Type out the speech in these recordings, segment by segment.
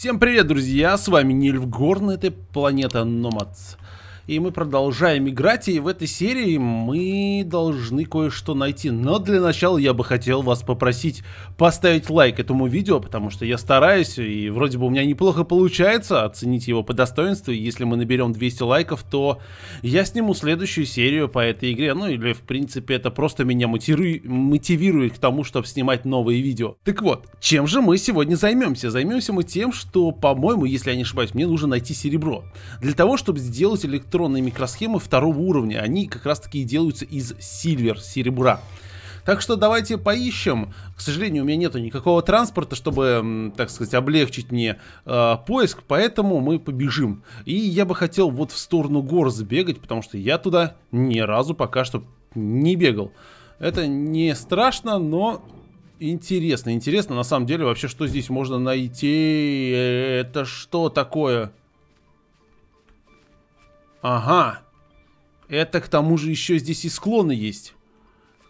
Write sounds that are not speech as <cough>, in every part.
Всем привет, друзья! С вами Нильф Горн, это планета Номадс. И мы продолжаем играть, и в этой серии мы должны кое-что найти. Но для начала я бы хотел вас попросить поставить лайк этому видео, потому что я стараюсь, и вроде бы у меня неплохо получается, оценить его по достоинству. Если мы наберем 200 лайков, то я сниму следующую серию по этой игре. Ну или, в принципе, это просто меня мотивирует к тому, чтобы снимать новые видео. Так вот, чем же мы сегодня займемся? Займемся мы тем, что, по-моему, если я не ошибаюсь, мне нужно найти серебро. Для того, чтобы сделать электронную электронные микросхемы второго уровня. Они как раз таки делаются из сильвер, серебра. Так что давайте поищем. К сожалению, у меня нету никакого транспорта, чтобы, так сказать, облегчить мне э, поиск, поэтому мы побежим. И я бы хотел вот в сторону гор сбегать, потому что я туда ни разу пока что не бегал. Это не страшно, но интересно. Интересно, на самом деле, вообще, что здесь можно найти. Это что такое? Ага. Это к тому же еще здесь и склоны есть.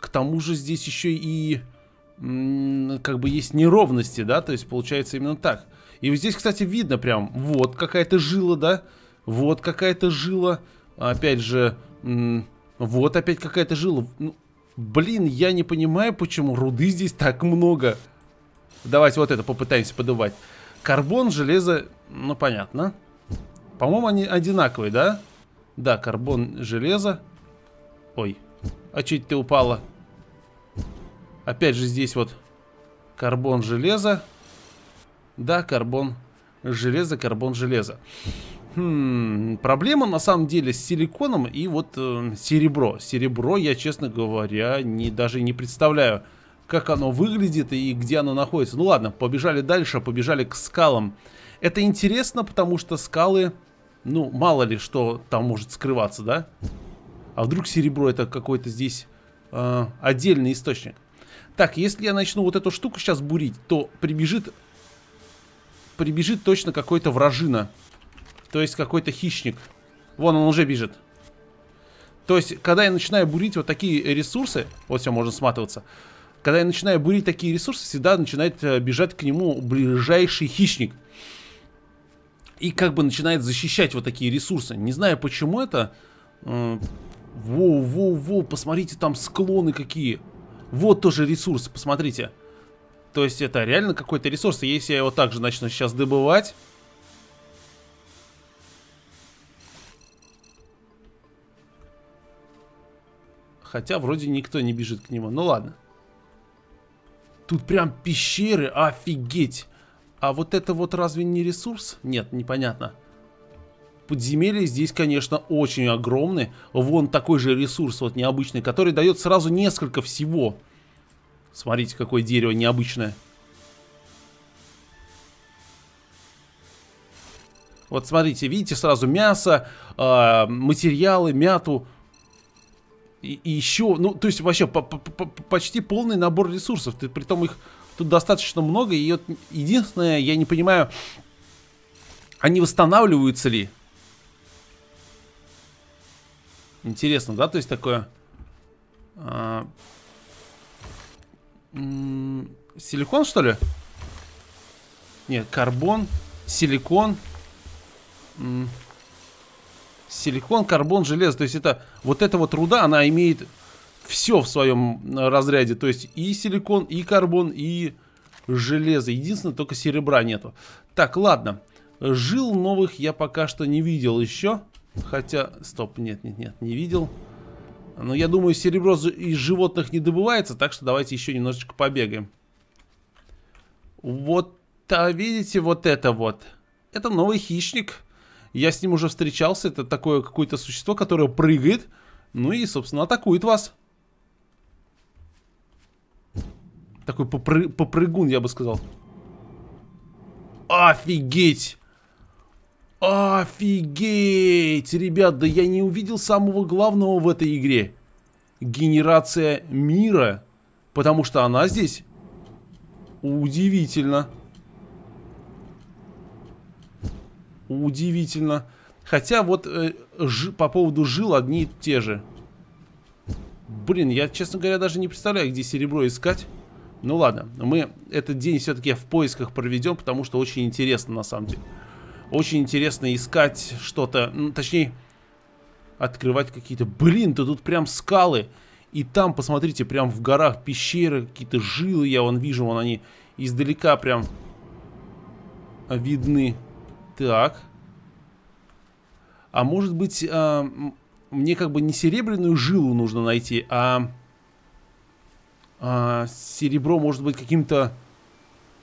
К тому же здесь еще и как бы есть неровности, да, то есть получается именно так. И вот здесь, кстати, видно прям, вот какая-то жила, да, вот какая-то жила, опять же, вот опять какая-то жила. Ну, блин, я не понимаю, почему руды здесь так много. Давайте вот это попытаемся подувать. Карбон, железо, ну понятно. По-моему, они одинаковые, да? Да, карбон, железо. Ой, а чуть ты упала? Опять же здесь вот карбон, железо. Да, карбон, железо, карбон, железо. Хм, проблема на самом деле с силиконом и вот э, серебро. Серебро я, честно говоря, не, даже не представляю, как оно выглядит и где оно находится. Ну ладно, побежали дальше, побежали к скалам. Это интересно, потому что скалы ну, мало ли что там может скрываться, да? А вдруг серебро это какой-то здесь э, отдельный источник? Так, если я начну вот эту штуку сейчас бурить, то прибежит... Прибежит точно какой-то вражина. То есть какой-то хищник. Вон он уже бежит. То есть, когда я начинаю бурить вот такие ресурсы... Вот все, можно сматываться. Когда я начинаю бурить такие ресурсы, всегда начинает э, бежать к нему ближайший хищник и как бы начинает защищать вот такие ресурсы. Не знаю, почему это. Воу, воу, воу, посмотрите, там склоны какие. Вот тоже ресурсы, посмотрите. То есть это реально какой-то ресурс. И если я его также начну сейчас добывать... Хотя вроде никто не бежит к нему. Ну ладно. Тут прям пещеры, офигеть. А вот это вот разве не ресурс? Нет, непонятно. Подземелье здесь, конечно, очень огромные. Вон такой же ресурс, вот необычный, который дает сразу несколько всего. Смотрите, какое дерево необычное. Вот смотрите, видите сразу мясо, э, материалы, мяту. И, и еще, ну, то есть вообще по -по -по почти полный набор ресурсов. Ты, притом их Тут достаточно много, и вот единственное, я не понимаю, они восстанавливаются ли? Интересно, да? То есть такое... А, силикон, что ли? Нет, карбон, силикон. Силикон, карбон, железо. То есть это вот эта вот руда, она имеет все в своем разряде. То есть и силикон, и карбон, и железо. Единственное, только серебра нету. Так, ладно. Жил новых я пока что не видел еще. Хотя, стоп, нет, нет, нет, не видел. Но я думаю, серебро из животных не добывается, так что давайте еще немножечко побегаем. Вот, а видите, вот это вот. Это новый хищник. Я с ним уже встречался. Это такое какое-то существо, которое прыгает. Ну и, собственно, атакует вас. Такой попры попрыгун, я бы сказал. Офигеть! Офигеть! Ребят, да я не увидел самого главного в этой игре. Генерация мира. Потому что она здесь удивительно. Удивительно. Хотя вот э, ж, по поводу жил одни и те же. Блин, я, честно говоря, даже не представляю, где серебро искать. Ну ладно, мы этот день все-таки в поисках проведем, потому что очень интересно на самом деле. Очень интересно искать что-то, ну, точнее, открывать какие-то... Блин, да тут прям скалы. И там, посмотрите, прям в горах пещеры, какие-то жилы, я вон вижу, вон они издалека прям видны. Так. А может быть, а, мне как бы не серебряную жилу нужно найти, а, а серебро может быть каким-то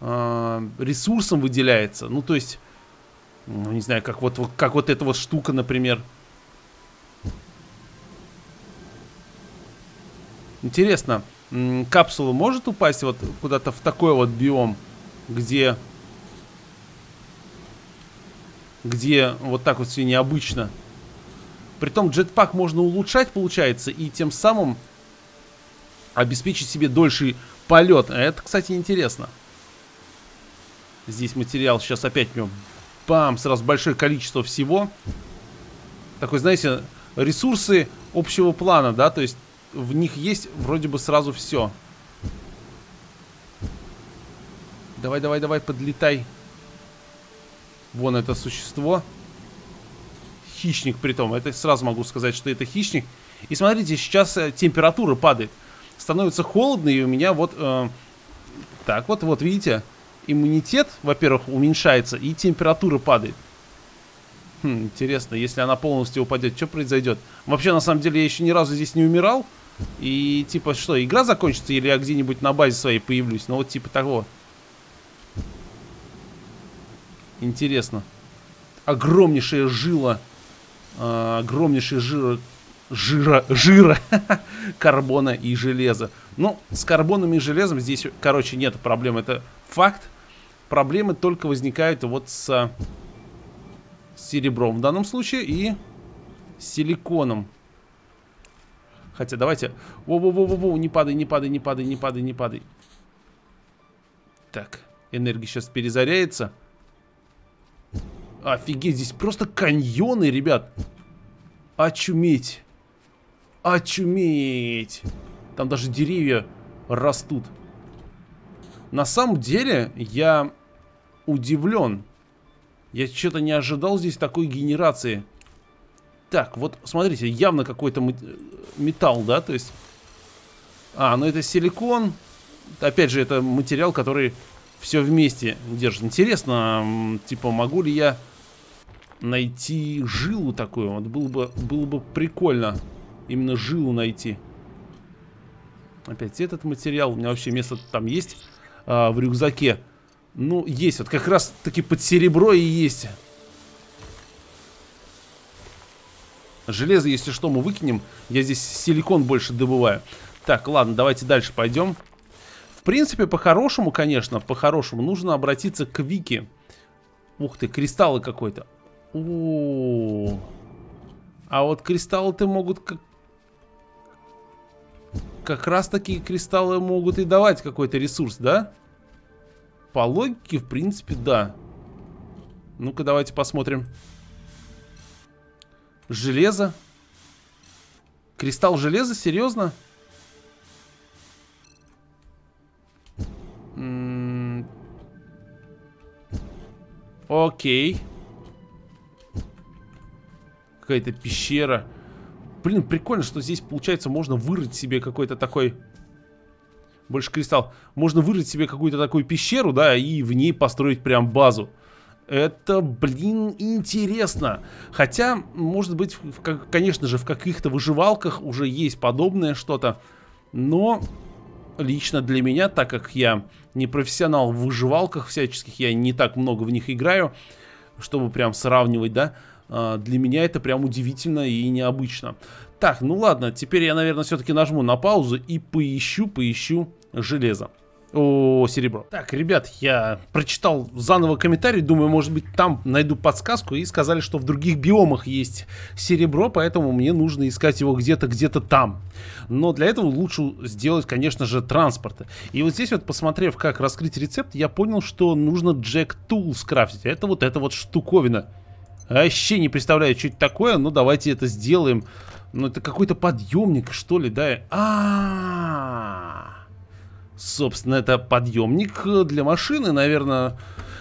а, ресурсом выделяется. Ну, то есть, ну, не знаю, как вот, как вот эта вот штука, например. Интересно, капсула может упасть вот куда-то в такой вот биом, где где вот так вот все необычно. Притом джетпак можно улучшать, получается, и тем самым обеспечить себе дольший полет. Это, кстати, интересно. Здесь материал сейчас опять у него бам, сразу большое количество всего. Такой, знаете, ресурсы общего плана, да, то есть в них есть вроде бы сразу все. Давай, давай, давай, подлетай. Вон это существо. Хищник при том. Это сразу могу сказать, что это хищник. И смотрите, сейчас э, температура падает. Становится холодно, и у меня вот... Э, так вот, вот видите, иммунитет, во-первых, уменьшается, и температура падает. Хм, интересно, если она полностью упадет, что произойдет? Вообще, на самом деле, я еще ни разу здесь не умирал. И типа, что, игра закончится, или я где-нибудь на базе своей появлюсь? Ну, вот типа того. Интересно. Огромнейшая жила. Э, огромнейшая жира. Жира. Жира. <laughs> карбона и железа. Ну, с карбоном и железом здесь, короче, нет проблем. Это факт. Проблемы только возникают вот с серебром в данном случае и силиконом. Хотя давайте... Воу-воу-воу-воу, не падай, не падай, не падай, не падай, не падай. Так, энергия сейчас перезаряется. Офигеть, здесь просто каньоны, ребят. Очуметь. Очуметь. Там даже деревья растут. На самом деле, я удивлен. Я что-то не ожидал здесь такой генерации. Так, вот, смотрите, явно какой-то металл, да, то есть... А, ну это силикон. Опять же, это материал, который все вместе держит. Интересно, типа, могу ли я найти жилу такую. Вот было бы, было бы прикольно именно жилу найти. Опять этот материал. У меня вообще место там есть а, в рюкзаке. Ну, есть. Вот как раз таки под серебро и есть. Железо, если что, мы выкинем. Я здесь силикон больше добываю. Так, ладно, давайте дальше пойдем. В принципе, по-хорошему, конечно, по-хорошему, нужно обратиться к Вики. Ух ты, кристаллы какой-то. О, а вот кристаллы-то могут как... Как раз такие кристаллы могут и давать какой-то ресурс, да? По логике, в принципе, да. Ну-ка, давайте посмотрим. Железо. Кристалл железа? Серьезно? Окей какая-то пещера. Блин, прикольно, что здесь, получается, можно вырыть себе какой-то такой... Больше кристалл. Можно вырыть себе какую-то такую пещеру, да, и в ней построить прям базу. Это, блин, интересно. Хотя, может быть, в, конечно же, в каких-то выживалках уже есть подобное что-то. Но лично для меня, так как я не профессионал в выживалках всяческих, я не так много в них играю, чтобы прям сравнивать, да, для меня это прям удивительно и необычно. Так, ну ладно, теперь я, наверное, все-таки нажму на паузу и поищу, поищу железо. О, серебро. Так, ребят, я прочитал заново комментарий, думаю, может быть, там найду подсказку, и сказали, что в других биомах есть серебро, поэтому мне нужно искать его где-то, где-то там. Но для этого лучше сделать, конечно же, транспорты. И вот здесь вот, посмотрев, как раскрыть рецепт, я понял, что нужно Jack Tool скрафтить. Это вот эта вот штуковина. Вообще не представляю, что это такое, но давайте это сделаем. Ну, это какой-то подъемник, что ли, да? А, -а, а Собственно, это подъемник для машины, наверное.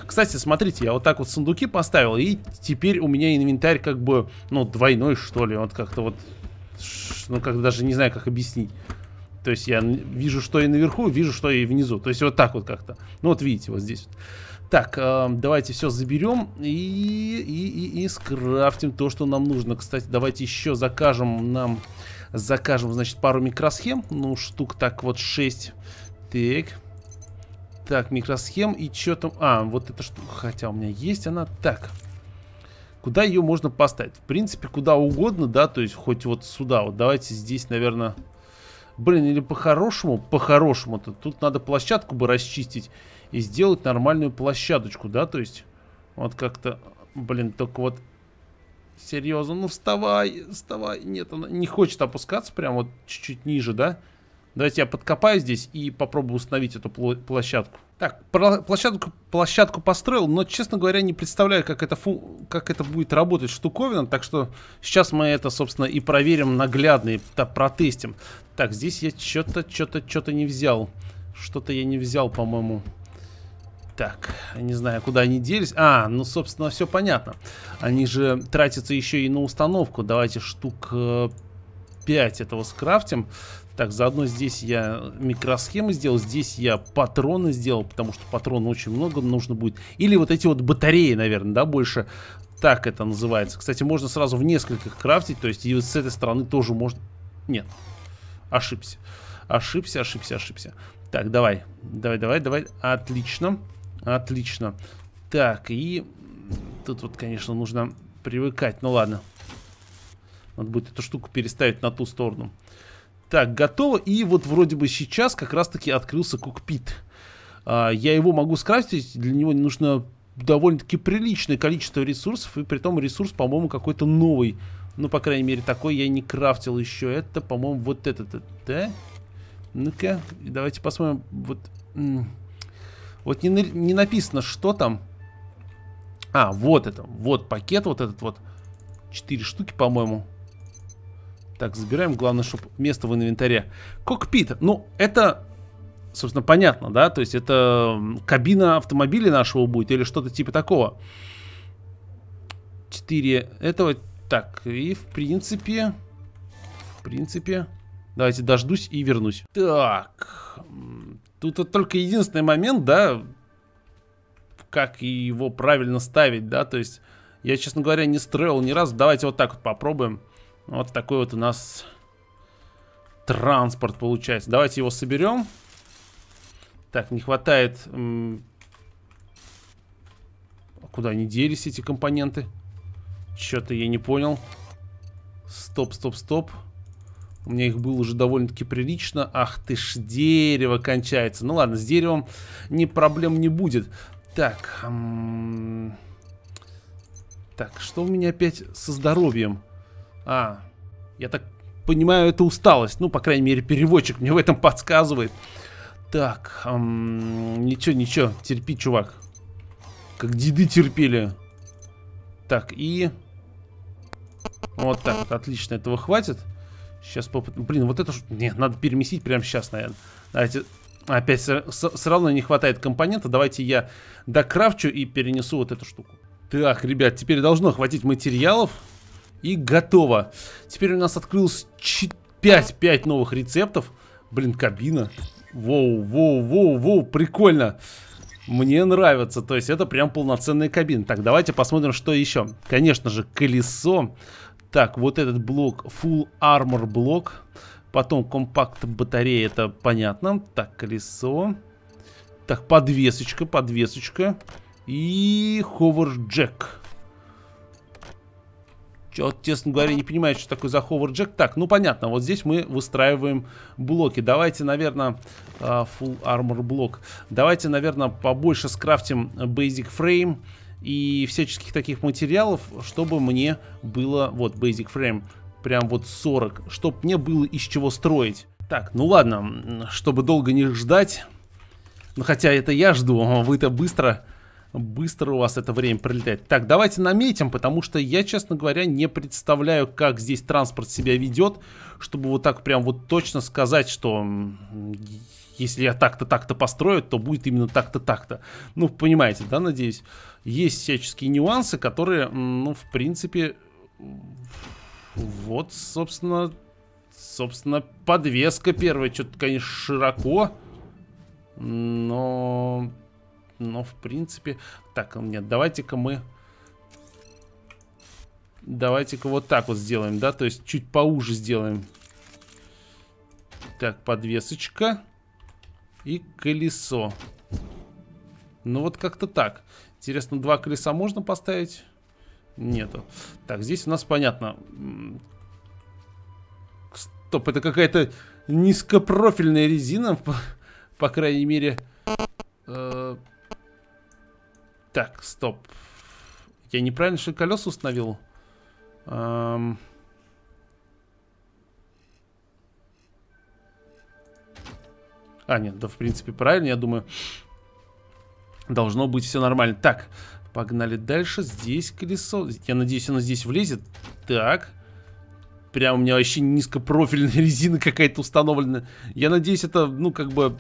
Кстати, смотрите, я вот так вот сундуки поставил, и теперь у меня инвентарь как бы, ну, двойной, что ли. Вот как-то вот, ну, как даже не знаю, как объяснить. То есть я вижу, что и наверху, вижу, что и внизу. То есть вот так вот как-то. Ну, вот видите, вот здесь вот. Так, э, давайте все заберем и, и, и, и скрафтим то, что нам нужно. Кстати, давайте еще закажем нам, закажем, значит, пару микросхем. Ну, штук так вот 6. Так. Так, микросхем и что там... А, вот это что... Хотя у меня есть она. Так. Куда ее можно поставить? В принципе, куда угодно, да, то есть хоть вот сюда. Вот давайте здесь, наверное... Блин, или по-хорошему? По-хорошему-то. Тут надо площадку бы расчистить и сделать нормальную площадочку, да, то есть вот как-то, блин, только вот серьезно, ну вставай, вставай, нет, она не хочет опускаться прям вот чуть-чуть ниже, да, давайте я подкопаю здесь и попробую установить эту площадку. Так, площадку, площадку построил, но, честно говоря, не представляю, как это, фу как это будет работать штуковина, так что сейчас мы это, собственно, и проверим наглядно, и протестим. Так, здесь я что-то, что-то, что-то не взял. Что-то я не взял, по-моему. Так, не знаю, куда они делись. А, ну, собственно, все понятно. Они же тратятся еще и на установку. Давайте штук 5 э, этого скрафтим. Так, заодно здесь я микросхемы сделал, здесь я патроны сделал, потому что патронов очень много нужно будет. Или вот эти вот батареи, наверное, да, больше так это называется. Кстати, можно сразу в нескольких крафтить, то есть и вот с этой стороны тоже можно... Нет, ошибся. Ошибся, ошибся, ошибся. Так, давай, давай, давай, давай. Отлично. Отлично. Так, и тут вот, конечно, нужно привыкать. Ну ладно. Надо будет эту штуку переставить на ту сторону. Так, готово. И вот вроде бы сейчас как раз-таки открылся кокпит. А, я его могу скрафтить. Для него нужно довольно-таки приличное количество ресурсов. И при том ресурс, по-моему, какой-то новый. Ну, по крайней мере, такой я не крафтил еще. Это, по-моему, вот этот, да? Ну-ка, давайте посмотрим. Вот... Вот не, не написано, что там. А, вот это. Вот пакет вот этот вот. Четыре штуки, по-моему. Так, забираем. Главное, чтобы место в инвентаре. Кокпит. Ну, это, собственно, понятно, да? То есть это кабина автомобиля нашего будет или что-то типа такого. Четыре этого. Так, и в принципе... В принципе... Давайте дождусь и вернусь. Так. Тут только единственный момент, да, как его правильно ставить, да, то есть я, честно говоря, не строил ни разу. Давайте вот так вот попробуем. Вот такой вот у нас транспорт получается. Давайте его соберем. Так, не хватает... Куда они делись, эти компоненты? Что-то я не понял. Стоп, стоп, стоп. У меня их было уже довольно-таки прилично. Ах ты ж, дерево кончается. Ну ладно, с деревом ни проблем не будет. Так. Эм... Так, что у меня опять со здоровьем? А, я так понимаю, это усталость. Ну, по крайней мере, переводчик мне в этом подсказывает. Так, эм... ничего, ничего, терпи, чувак. Как деды терпели. Так, и... Вот так, отлично, этого хватит. Сейчас попытаем. Блин, вот это... Нет, надо переместить прямо сейчас, наверное. Давайте... Опять все равно не хватает компонента. Давайте я докрафчу и перенесу вот эту штуку. Так, ребят, теперь должно хватить материалов. И готово. Теперь у нас открылось 5-5 новых рецептов. Блин, кабина. Воу, воу, воу, воу, прикольно. Мне нравится, то есть это прям полноценная кабина. Так, давайте посмотрим, что еще. Конечно же, колесо. Так, вот этот блок Full Armor блок. Потом компакт батарея, это понятно. Так, колесо. Так, подвесочка, подвесочка. И ховер джек. Чё, честно говоря, не понимаю, что такое за ховер джек. Так, ну понятно, вот здесь мы выстраиваем блоки. Давайте, наверное, uh, full armor блок. Давайте, наверное, побольше скрафтим basic frame и всяческих таких материалов, чтобы мне было, вот, Basic Frame, прям вот 40, чтобы мне было из чего строить. Так, ну ладно, чтобы долго не ждать, ну хотя это я жду, <laughs> вы-то быстро, быстро у вас это время пролетает. Так, давайте наметим, потому что я, честно говоря, не представляю, как здесь транспорт себя ведет, чтобы вот так прям вот точно сказать, что если я так-то, так-то построю, то будет именно так-то, так-то. Ну, понимаете, да, надеюсь. Есть всяческие нюансы, которые, ну, в принципе, вот, собственно, собственно, подвеска первая. Что-то, конечно, широко, но, но, в принципе... Так, нет, давайте-ка мы... Давайте-ка вот так вот сделаем, да, то есть чуть поуже сделаем. Так, подвесочка и колесо. Ну вот как-то так. Интересно, два колеса можно поставить? Нету. Так, здесь у нас понятно. Стоп, это какая-то низкопрофильная резина, по, по крайней мере. Э, так, стоп. Я неправильно что колеса установил? Эм... А, нет, да в принципе правильно, я думаю. Должно быть все нормально. Так, погнали дальше. Здесь колесо. Я надеюсь, оно здесь влезет. Так. Прям у меня вообще низкопрофильная <laughs> резина какая-то установлена. Я надеюсь, это, ну, как бы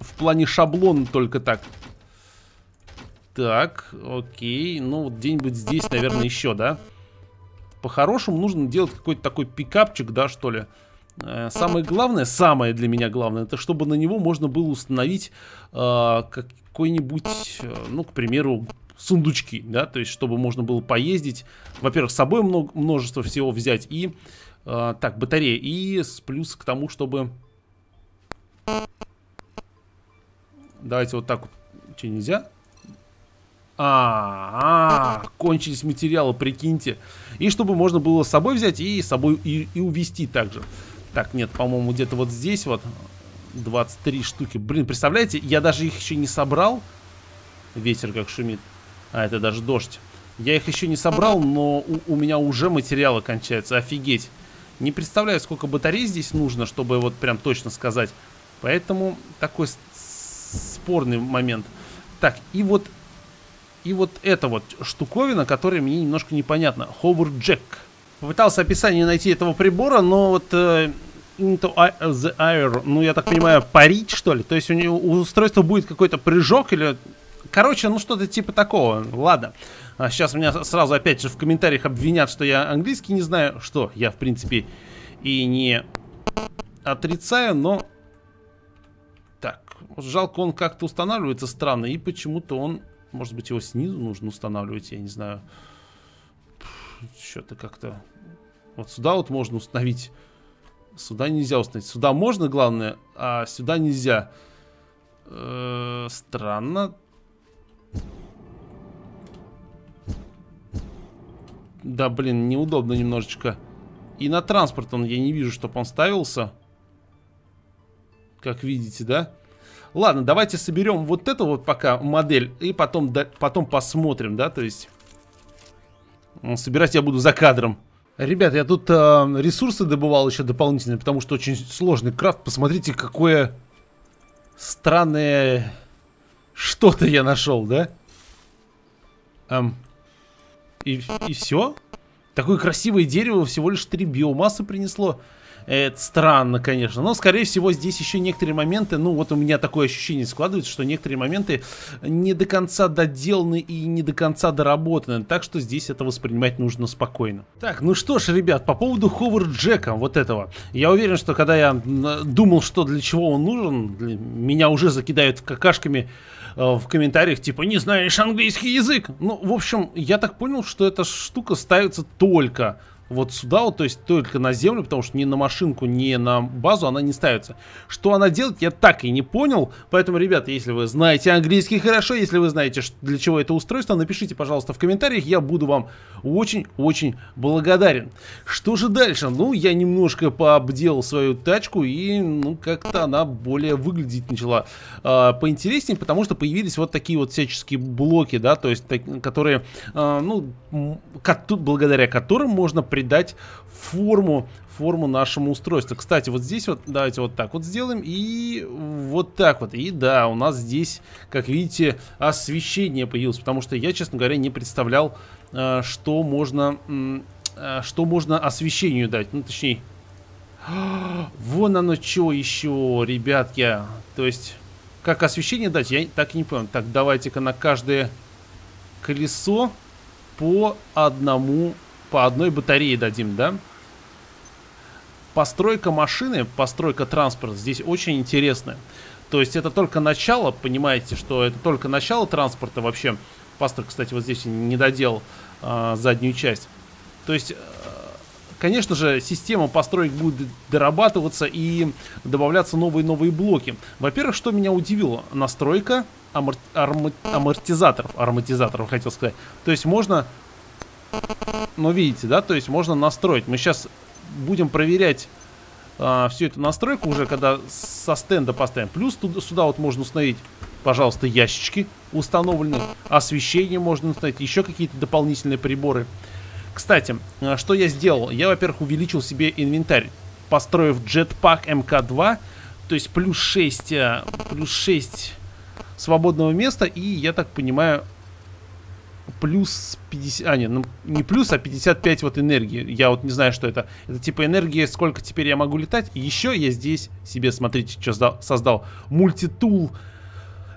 в плане шаблона только так. Так, окей. Ну, вот где-нибудь здесь, наверное, еще, да? По-хорошему нужно делать какой-то такой пикапчик, да, что ли? Э, самое главное, самое для меня главное, это чтобы на него можно было установить э, какой-нибудь, э, ну, к примеру, сундучки, да, то есть чтобы можно было поездить, во-первых, с собой много, множество всего взять и, э, так, батарея, и с плюс к тому, чтобы, давайте вот так вот, что, нельзя? А, -а, а, кончились материалы, прикиньте. И чтобы можно было с собой взять и с собой и, и увезти также. Так, нет, по-моему, где-то вот здесь вот 23 штуки. Блин, представляете, я даже их еще не собрал. Ветер как шумит. А, это даже дождь. Я их еще не собрал, но у, у меня уже материалы кончаются. Офигеть. Не представляю, сколько батарей здесь нужно, чтобы вот прям точно сказать. Поэтому такой спорный момент. Так, и вот и вот эта вот штуковина, которая мне немножко непонятна. Ховард Джек. Попытался описание найти этого прибора, но вот э, Into the Air, ну, я так понимаю, парить, что ли? То есть у, него, у устройства будет какой-то прыжок или... Короче, ну, что-то типа такого. Ладно. А сейчас меня сразу, опять же, в комментариях обвинят, что я английский не знаю. Что я, в принципе, и не отрицаю, но... Так, жалко, он как-то устанавливается странно, и почему-то он... Может быть, его снизу нужно устанавливать, я не знаю. Что-то как-то... Вот сюда вот можно установить Сюда нельзя установить. Сюда можно, главное, а сюда нельзя. Э странно. Да, блин, неудобно немножечко. И на транспорт он, я не вижу, чтобы он ставился. Как видите, да? Ладно, давайте соберем вот эту вот пока модель. И потом, да, потом посмотрим, да, то есть... Собирать я буду за кадром. Ребят, я тут э, ресурсы добывал еще дополнительно, потому что очень сложный крафт. Посмотрите, какое странное что-то я нашел, да? Эм, и, и все? Такое красивое дерево всего лишь три биомассы принесло. Это странно, конечно. Но, скорее всего, здесь еще некоторые моменты, ну, вот у меня такое ощущение складывается, что некоторые моменты не до конца доделаны и не до конца доработаны. Так что здесь это воспринимать нужно спокойно. Так, ну что ж, ребят, по поводу Ховард Джека, вот этого. Я уверен, что когда я думал, что для чего он нужен, меня уже закидают какашками э, в комментариях, типа, не знаешь английский язык. Ну, в общем, я так понял, что эта штука ставится только вот сюда вот, то есть только на землю, потому что ни на машинку, ни на базу она не ставится. Что она делает, я так и не понял. Поэтому, ребята, если вы знаете английский хорошо, если вы знаете, для чего это устройство, напишите, пожалуйста, в комментариях, я буду вам очень-очень благодарен. Что же дальше? Ну, я немножко пообделал свою тачку, и, ну, как-то она более выглядеть начала э, поинтереснее, потому что появились вот такие вот всяческие блоки, да, то есть, так, которые, э, ну, благодаря которым можно придать форму форму нашему устройству. Кстати, вот здесь вот, давайте вот так вот сделаем, и вот так вот. И да, у нас здесь, как видите, освещение появилось, потому что я, честно говоря, не представлял, э, что можно, э, что можно освещению дать. Ну, точнее, <gasps> Вон оно что еще, ребятки. То есть, как освещение дать, я так и не понял. Так, давайте-ка на каждое колесо по одному, по одной батарее дадим, да? Постройка машины, постройка транспорта здесь очень интересная. То есть это только начало, понимаете, что это только начало транспорта вообще. Пастор, кстати, вот здесь не доделал э, заднюю часть. То есть Конечно же, система построек будет дорабатываться и добавляться новые новые блоки. Во-первых, что меня удивило, настройка амор арм амортизаторов, ароматизаторов, хотел сказать. То есть можно, ну видите, да, то есть можно настроить. Мы сейчас будем проверять а, всю эту настройку уже, когда со стенда поставим. Плюс туда, сюда вот можно установить, пожалуйста, ящички установлены, освещение можно установить, еще какие-то дополнительные приборы. Кстати, э, что я сделал? Я, во-первых, увеличил себе инвентарь, построив Jetpack MK2, то есть плюс 6, э, плюс 6 свободного места, и, я так понимаю, плюс 50, а нет, ну, не плюс, а 55 вот энергии. Я вот не знаю, что это. Это типа энергия, сколько теперь я могу летать. И еще я здесь себе, смотрите, что создал. Мультитул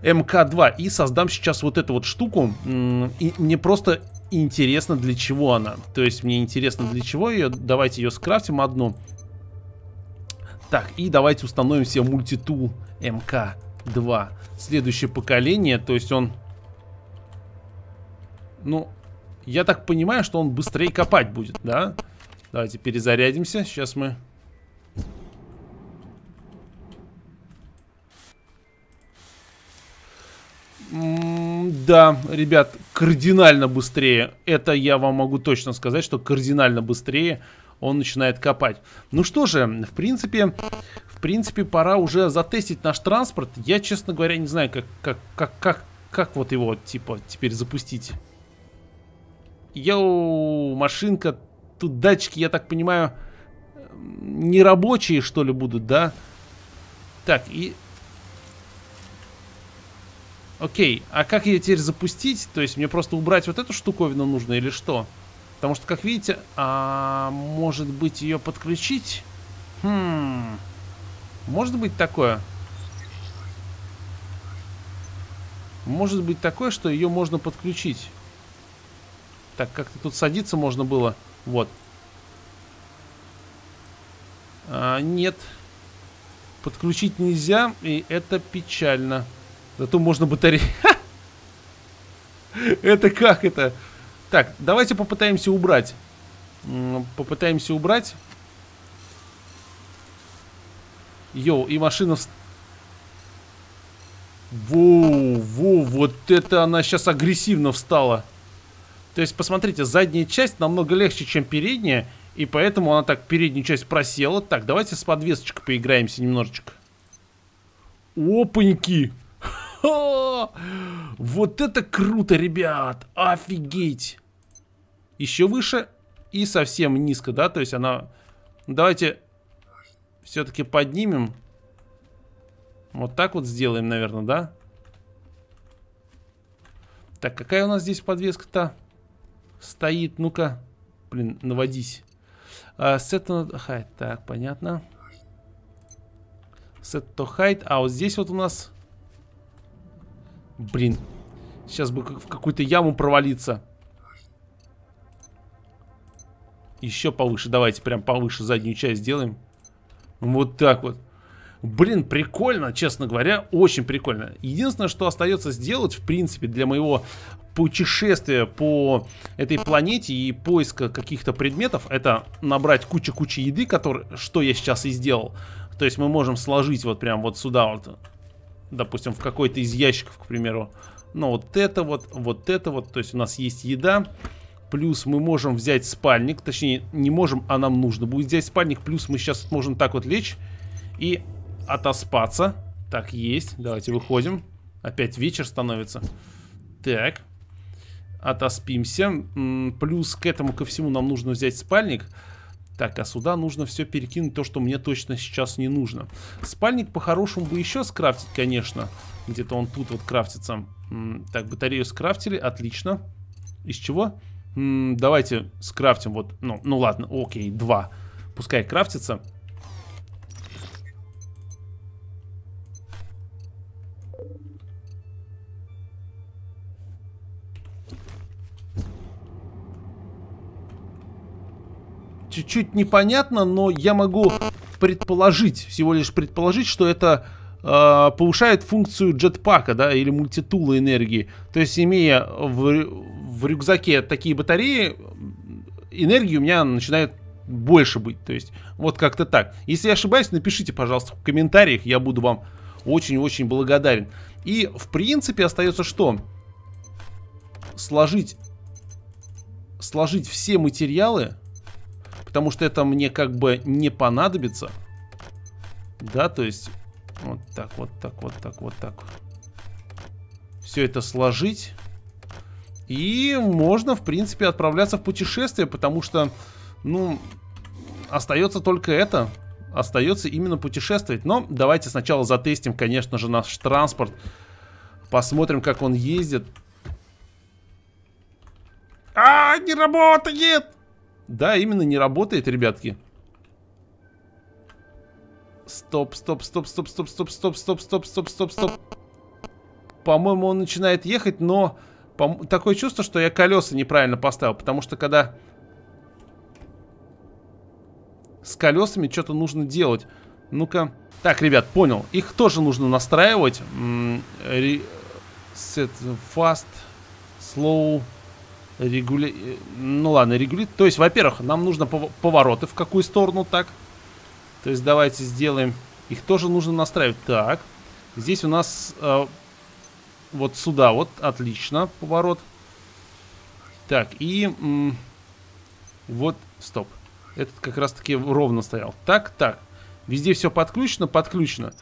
МК-2. И создам сейчас вот эту вот штуку. И мне просто интересно, для чего она. То есть мне интересно, для чего ее. Давайте ее скрафтим одну. Так, и давайте установим себе мультитул МК-2. Следующее поколение, то есть он... Ну, я так понимаю, что он быстрее копать будет, да? Давайте перезарядимся. Сейчас мы... Да, ребят, кардинально быстрее. Это я вам могу точно сказать, что кардинально быстрее он начинает копать. Ну что же, в принципе, в принципе, пора уже затестить наш транспорт. Я, честно говоря, не знаю, как, как, как, как, как вот его, типа, теперь запустить. Йоу, машинка, тут датчики, я так понимаю, не рабочие, что ли, будут, да? Так, и Окей, а как ее теперь запустить? То есть мне просто убрать вот эту штуковину нужно или что? Потому что, как видите, а, может быть ее подключить? Хм, может быть такое? Может быть такое, что ее можно подключить. Так, как-то тут садиться можно было. Вот. А, нет. Подключить нельзя, и это печально. Зато можно батареи... <laughs> Это как это? Так, давайте попытаемся убрать. Попытаемся убрать. Йоу, и машина... Воу, воу, вот это она сейчас агрессивно встала. То есть, посмотрите, задняя часть намного легче, чем передняя. И поэтому она так переднюю часть просела. Так, давайте с подвесочкой поиграемся немножечко. Опаньки! <laughs> Вот это круто, ребят! Офигеть! Еще выше и совсем низко, да? То есть она... Давайте все-таки поднимем. Вот так вот сделаем, наверное, да? Так, какая у нас здесь подвеска-то стоит? Ну-ка. Блин, наводись. А, set to. Так, понятно. Set to height. А вот здесь вот у нас Блин. Сейчас бы в какую-то яму провалиться. Еще повыше. Давайте прям повыше заднюю часть сделаем. Вот так вот. Блин, прикольно, честно говоря, очень прикольно. Единственное, что остается сделать, в принципе, для моего путешествия по этой планете и поиска каких-то предметов, это набрать кучу-кучу еды, который, что я сейчас и сделал. То есть мы можем сложить вот прям вот сюда вот допустим, в какой-то из ящиков, к примеру. Но вот это вот, вот это вот, то есть у нас есть еда. Плюс мы можем взять спальник, точнее, не можем, а нам нужно будет взять спальник. Плюс мы сейчас можем так вот лечь и отоспаться. Так, есть. Давайте выходим. Опять вечер становится. Так. Отоспимся. Плюс к этому ко всему нам нужно взять спальник. Так, а сюда нужно все перекинуть, то, что мне точно сейчас не нужно. Спальник по-хорошему бы еще скрафтить, конечно. Где-то он тут вот крафтится. Так, батарею скрафтили, отлично. Из чего? давайте скрафтим вот, ну, ну ладно, окей, два. Пускай крафтится. Чуть-чуть непонятно, но я могу предположить, всего лишь предположить, что это э, повышает функцию джетпака, да, или мультитула энергии. То есть, имея в, в рюкзаке такие батареи, энергии у меня начинает больше быть. То есть, вот как-то так. Если я ошибаюсь, напишите, пожалуйста, в комментариях, я буду вам очень-очень благодарен. И, в принципе, остается что? Сложить, сложить все материалы, потому что это мне как бы не понадобится. Да, то есть, вот так, вот так, вот так, вот так. Все это сложить. И можно, в принципе, отправляться в путешествие, потому что, ну, остается только это. Остается именно путешествовать. Но давайте сначала затестим, конечно же, наш транспорт. Посмотрим, как он ездит. А, не работает! Да, именно не работает, ребятки. Стоп, стоп, стоп, стоп, стоп, стоп, стоп, стоп, стоп, стоп, стоп, стоп. По-моему, он начинает ехать, но такое чувство, что я колеса неправильно поставил, потому что когда с колесами что-то нужно делать. Ну-ка. Так, ребят, понял. Их тоже нужно настраивать. Set fast, slow, регули... Ну ладно, регулит. То есть, во-первых, нам нужно повороты в какую сторону так. То есть, давайте сделаем... Их тоже нужно настраивать. Так. Здесь у нас э, вот сюда вот. Отлично, поворот. Так, и... Вот, стоп. Этот как раз таки ровно стоял. Так, так. Везде все подключено, подключено.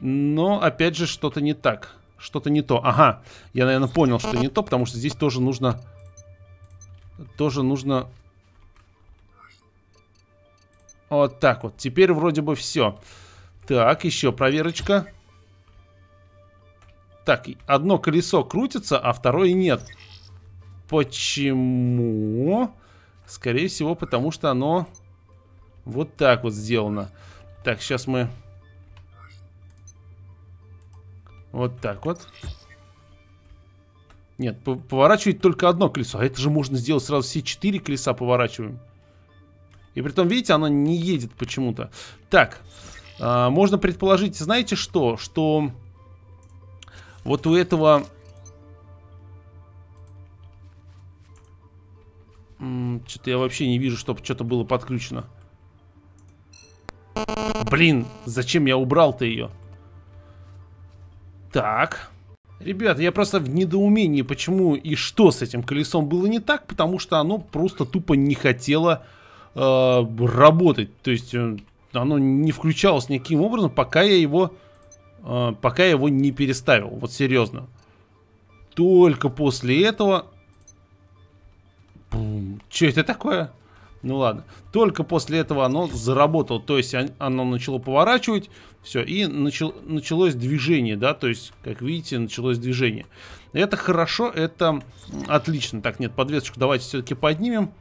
Но, опять же, что-то не так. Что-то не то. Ага, я, наверное, понял, что не то, потому что здесь тоже нужно... Тоже нужно... Вот так вот. Теперь вроде бы все. Так, еще проверочка. Так, одно колесо крутится, а второе нет. Почему? Скорее всего, потому что оно вот так вот сделано. Так, сейчас мы... Вот так вот. Нет, поворачивать только одно колесо. А это же можно сделать сразу все четыре колеса поворачиваем. И при том, видите, оно не едет почему-то. Так, а, можно предположить, знаете что? Что вот у этого Что-то я вообще не вижу, чтобы что-то было подключено. Блин, зачем я убрал-то ее? Так. Ребят, я просто в недоумении, почему и что с этим колесом было не так, потому что оно просто тупо не хотело э, работать. То есть э, оно не включалось никаким образом, пока я его, э, пока я его не переставил. Вот серьезно. Только после этого что это такое? Ну ладно. Только после этого оно заработало. То есть оно начало поворачивать. Все. И начал, началось движение. Да, то есть, как видите, началось движение. Это хорошо. Это отлично. Так, нет, подвесочку давайте все-таки поднимем.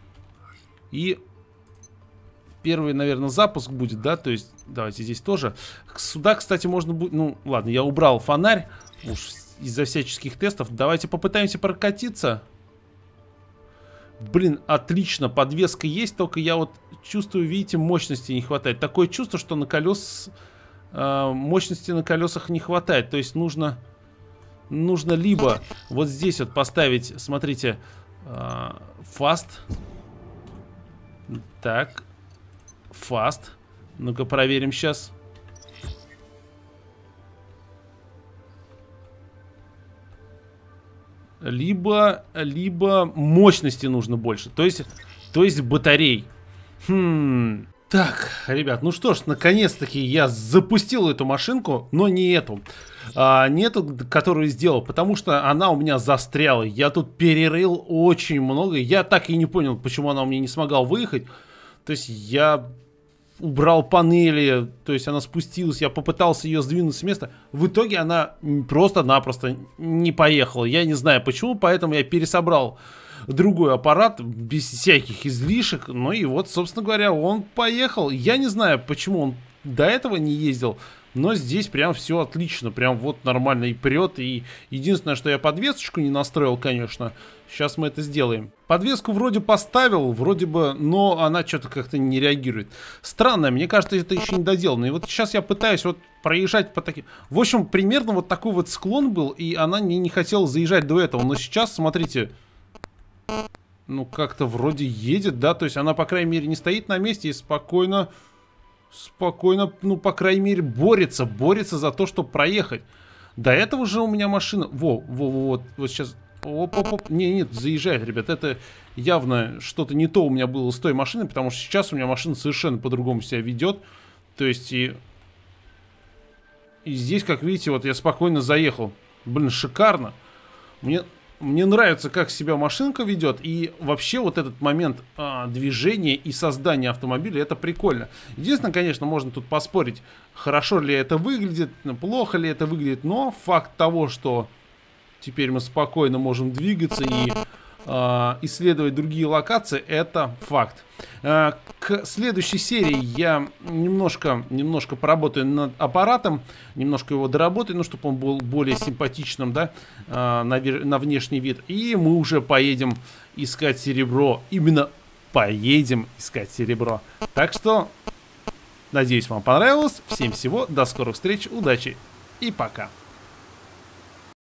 И первый, наверное, запуск будет, да, то есть, давайте здесь тоже. Сюда, кстати, можно будет, ну, ладно, я убрал фонарь, уж из-за всяческих тестов. Давайте попытаемся прокатиться. Блин, отлично, подвеска есть, только я вот чувствую, видите, мощности не хватает. Такое чувство, что на колес... Э, мощности на колесах не хватает. То есть нужно... Нужно либо вот здесь вот поставить, смотрите, э, fast. Так. Fast. Ну-ка проверим сейчас. Либо, либо мощности нужно больше. То есть, то есть батарей. Хм. Так, ребят, ну что ж, наконец-таки я запустил эту машинку, но не эту. А, не эту, которую сделал, потому что она у меня застряла. Я тут перерыл очень много. Я так и не понял, почему она у меня не смогла выехать. То есть я убрал панели, то есть она спустилась, я попытался ее сдвинуть с места. В итоге она просто-напросто не поехала. Я не знаю почему, поэтому я пересобрал другой аппарат без всяких излишек. Ну и вот, собственно говоря, он поехал. Я не знаю, почему он до этого не ездил. Но здесь прям все отлично, прям вот нормально и прет. И единственное, что я подвесочку не настроил, конечно. Сейчас мы это сделаем. Подвеску вроде поставил, вроде бы, но она что-то как-то не реагирует. Странно, мне кажется, это еще не доделано. И вот сейчас я пытаюсь вот проезжать по таким... В общем, примерно вот такой вот склон был, и она не, не хотела заезжать до этого. Но сейчас, смотрите, ну как-то вроде едет, да? То есть она, по крайней мере, не стоит на месте и спокойно, спокойно, ну, по крайней мере, борется. Борется за то, чтобы проехать. До этого же у меня машина... Во, во, во, вот, вот сейчас Оп, оп, оп. Не, нет, заезжает, ребят. Это явно что-то не то у меня было с той машиной, потому что сейчас у меня машина совершенно по-другому себя ведет. То есть и... И здесь, как видите, вот я спокойно заехал. Блин, шикарно. Мне, мне нравится, как себя машинка ведет. И вообще вот этот момент а, движения и создания автомобиля, это прикольно. Единственное, конечно, можно тут поспорить, хорошо ли это выглядит, плохо ли это выглядит. Но факт того, что Теперь мы спокойно можем двигаться и э, исследовать другие локации. Это факт. Э, к следующей серии я немножко, немножко поработаю над аппаратом, немножко его доработаю, ну, чтобы он был более симпатичным, да, э, на, на внешний вид. И мы уже поедем искать серебро. Именно поедем искать серебро. Так что, надеюсь, вам понравилось. Всем всего, до скорых встреч, удачи и пока.